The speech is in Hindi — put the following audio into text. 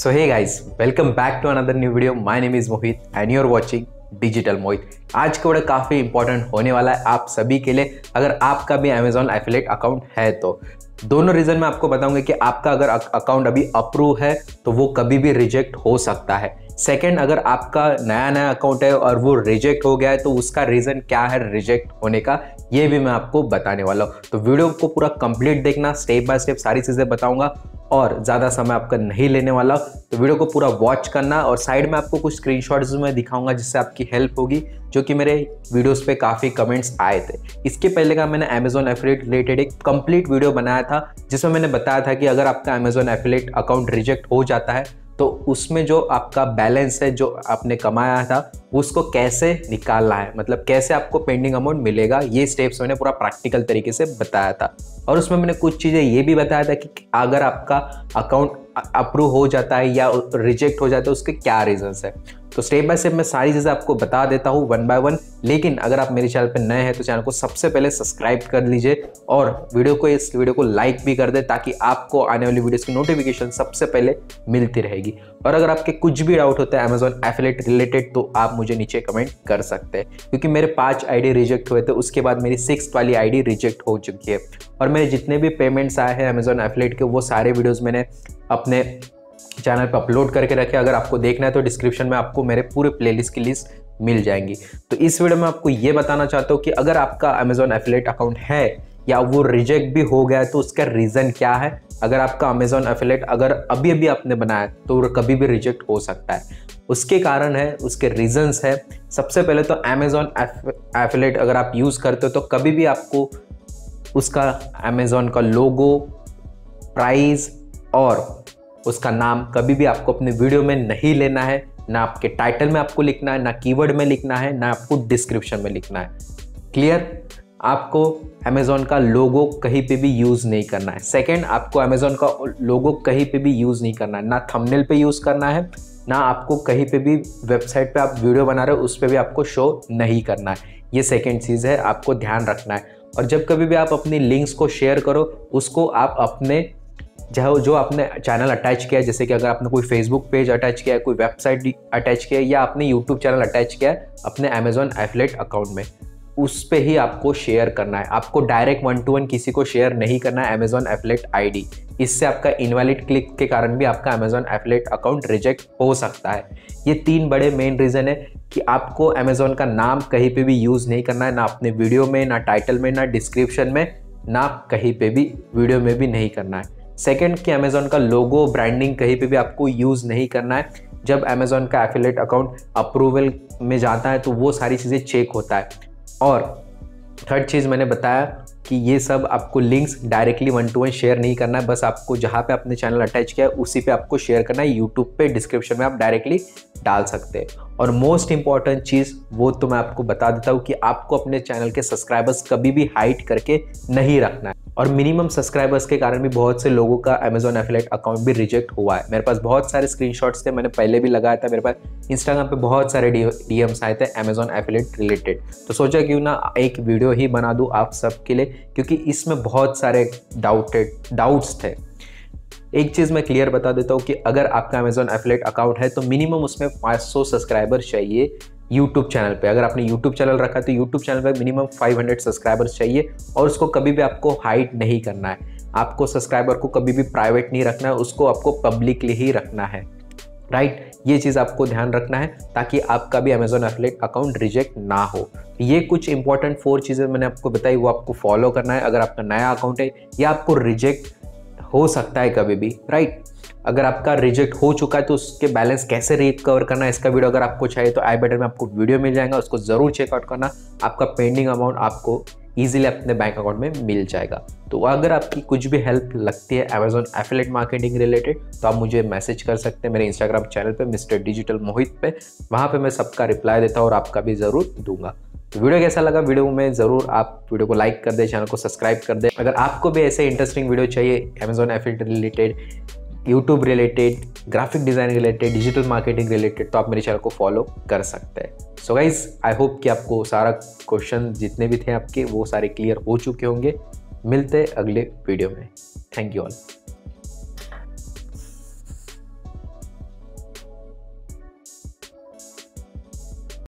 So hey guys, welcome back to another new video. My name is Mohit and you're watching digital Mohit आज का वीडियो काफ़ी इंपॉर्टेंट होने वाला है आप सभी के लिए अगर आपका भी अमेजोन एफिलेट अकाउंट है तो। दोनों रीज़न मैं आपको बताऊँगा कि आपका अगर अकाउंट अभी अप्रूव है तो वो कभी भी रिजेक्ट हो सकता है। सेकेंड अगर आपका नया नया अकाउंट है और वो रिजेक्ट हो गया है तो उसका रीज़न क्या है रिजेक्ट होने का, ये भी मैं आपको बताने वाला हूँ। तो वीडियो को पूरा कंप्लीट देखना स्टेप बाय स्टेप सारी चीज़ें बताऊँगा और ज़्यादा समय आपका नहीं लेने वाला। तो वीडियो को पूरा वॉच करना और साइड में आपको कुछ स्क्रीन स्क्रीनशॉट्स मैं दिखाऊँगा जिससे आपकी हेल्प होगी, जो कि मेरे वीडियोस पे काफ़ी कमेंट्स आए थे। इसके पहले का मैंने अमेजोन एफिलेट रिलेटेड एक कंप्लीट वीडियो बनाया था, जिसमें मैंने बताया था कि अगर आपका अमेजोन एफिलेट अकाउंट रिजेक्ट हो जाता है तो उसमें जो आपका बैलेंस है, जो आपने कमाया था, उसको कैसे निकालना है? मतलब कैसे आपको पेंडिंग अमाउंट मिलेगा? ये स्टेप्स मैंने पूरा प्रैक्टिकल तरीके से बताया था। और उसमें मैंने कुछ चीज़ें ये भी बताया था कि अगर आपका अकाउंट अप्रूव हो जाता है या रिजेक्ट हो जाता है, उसके क्या रीजन्स है? तो स्टेप बाय स्टेप मैं सारी चीज़ें आपको बता देता हूँ वन बाय वन लेकिन अगर आप मेरे चैनल पर नए हैं तो चैनल को सबसे पहले सब्सक्राइब कर लीजिए और वीडियो को, इस वीडियो को लाइक भी कर दे ताकि आपको आने वाली वीडियोस की नोटिफिकेशन सबसे पहले मिलती रहेगी। और अगर आपके कुछ भी डाउट होता है अमेजोन एफिलेट रिलेटेड तो आप मुझे नीचे कमेंट कर सकते हैं। क्योंकि मेरे पाँच आईडी रिजेक्ट हुए थे, उसके बाद मेरी सिक्स वाली आईडी रिजेक्ट हो चुकी है। और मेरे जितने भी पेमेंट्स आए हैं अमेजोन एफिलेट के, वो सारे वीडियोज़ मैंने अपने चैनल पर अपलोड करके रखे। अगर आपको देखना है तो डिस्क्रिप्शन में आपको मेरे पूरे प्लेलिस्ट की लिस्ट मिल जाएँगी। तो इस वीडियो में आपको ये बताना चाहता हूँ कि अगर आपका अमेजोन एफिलेट अकाउंट है या वो रिजेक्ट भी हो गया है तो उसका रीज़न क्या है? अगर आपका अमेजोन एफिलेट अगर अभी अभी आपने बनाया तो वो कभी भी रिजेक्ट हो सकता है। उसके कारण है, उसके रीजंस है। सबसे पहले तो अमेजोन एफिलेट अगर आप यूज़ करते हो तो कभी भी आपको उसका अमेजोन का लोगो प्राइस और उसका नाम कभी भी आपको अपने वीडियो में नहीं लेना है, ना आपके टाइटल में आपको लिखना है, ना कीवर्ड में लिखना है, ना आपको डिस्क्रिप्शन में लिखना है। क्लियर आपको अमेज़ोन का लोगो कहीं पे भी यूज़ नहीं करना है। सेकंड आपको अमेज़ोन का लोगो कहीं पे भी यूज़ नहीं करना है। ना थंबनेल पे यूज़ करना है, ना आपको कहीं पे भी वेबसाइट पे आप वीडियो बना रहे हो, उस पर भी आपको शो नहीं करना है। ये सेकेंड चीज़ है, आपको ध्यान रखना है। और जब कभी भी आप अपनी लिंक्स को शेयर करो, उसको आप अपने चाहे जो आपने चैनल अटैच किया है, जैसे कि अगर आपने कोई फेसबुक पेज अटैच किया है, कोई वेबसाइट अटैच किया है, या आपने यूट्यूब चैनल अटैच किया है, अपने अमेजोन एफलेट अकाउंट में, उस पर ही आपको शेयर करना है। आपको डायरेक्ट वन टू वन किसी को शेयर नहीं करना है अमेजोन एफलेट आईडी इससे आपका इनवैलिड क्लिक के कारण भी आपका अमेजोन एफलेट अकाउंट रिजेक्ट हो सकता है। ये तीन बड़े मेन रीज़न है कि आपको अमेजोन का नाम कहीं पे भी यूज़ नहीं करना है, ना अपने वीडियो में, ना टाइटल में, ना डिस्क्रिप्शन में, ना कहीं पे भी वीडियो में भी नहीं करना है। सेकेंड कि अमेजोन का लोगो ब्रांडिंग कहीं पर भी आपको यूज़ नहीं करना है। जब अमेजोन का एफिलेट अकाउंट अप्रूवल में जाता है तो वो सारी चीज़ें चेक होता है। और थर्ड चीज़ मैंने बताया कि ये सब आपको links directly one to one share नहीं करना है। बस आपको जहाँ पे आपने चैनल अटैच किया है, उसी पे आपको शेयर करना है। यूट्यूब पे डिस्क्रिप्शन में आप डायरेक्टली डाल सकते हैं। और मोस्ट इंपॉर्टेंट चीज़, वो तो मैं आपको बता देता हूँ कि आपको अपने चैनल के सब्सक्राइबर्स कभी भी हाइट करके नहीं रखना है। और मिनिमम सब्सक्राइबर्स के कारण भी बहुत से लोगों का अमेजोन एफिलेट अकाउंट भी रिजेक्ट हुआ है। मेरे पास बहुत सारे स्क्रीनशॉट्स थे, मैंने पहले भी लगाया था। मेरे पास इंस्टाग्राम पे बहुत सारे डीएम्स आए थे अमेजोन एफिलेट रिलेटेड तो सोचा क्यों ना एक वीडियो ही बना दूँ आप सबके लिए। क्योंकि इसमें बहुत सारे डाउटेड डाउट्स थे। एक चीज़ मैं क्लियर बता देता हूँ कि अगर आपका अमेजोन एफिलेट अकाउंट है तो मिनिमम उसमें 500 सब्सक्राइबर चाहिए यूट्यूब चैनल पे। अगर आपने यूट्यूब चैनल रखा तो यूट्यूब चैनल पे मिनिमम 500 सब्सक्राइबर्स चाहिए और उसको कभी भी आपको हाइड नहीं करना है। आपको सब्सक्राइबर को कभी भी प्राइवेट नहीं रखना है, उसको आपको पब्लिकली ही रखना है। राइट ये चीज़ आपको ध्यान रखना है ताकि आपका भी अमेजोन एफलेट अकाउंट रिजेक्ट ना हो। ये कुछ इंपॉर्टेंट फोर चीज़ें मैंने आपको बताई, वो आपको फॉलो करना है। अगर आपका नया अकाउंट है, या आपको रिजेक्ट हो सकता है कभी भी राइट अगर आपका रिजेक्ट हो चुका है तो उसके बैलेंस कैसे रिकवर करना है, इसका वीडियो अगर आपको चाहिए तो आई बेटर में आपको वीडियो मिल जाएगा। उसको ज़रूर चेकआउट करना। आपका पेंडिंग अमाउंट आपको ईजिली अपने बैंक अकाउंट में मिल जाएगा। तो अगर आपकी कुछ भी हेल्प लगती है अमेजोन एफिलेट मार्केटिंग रिलेटेड तो आप मुझे मैसेज कर सकते हैं मेरे इंस्टाग्राम चैनल पे मिस्टर डिजिटल मोहित पे। वहाँ पे मैं सबका रिप्लाई देता हूँ और आपका भी ज़रूर दूँगा। तो वीडियो कैसा लगा? वीडियो में ज़रूर आप वीडियो को लाइक कर दे चैनल को सब्सक्राइब कर दे। अगर आपको भी ऐसे इंटरेस्टिंग वीडियो चाहिए Amazon affiliate related YouTube related graphic design related digital marketing related तो आप मेरे चैनल को फॉलो कर सकते हैं। सो गाइज़ आई होप कि आपको सारा क्वेश्चन जितने भी थे आपके, वो सारे क्लियर हो चुके होंगे। मिलते हैं अगले वीडियो में। Thank you all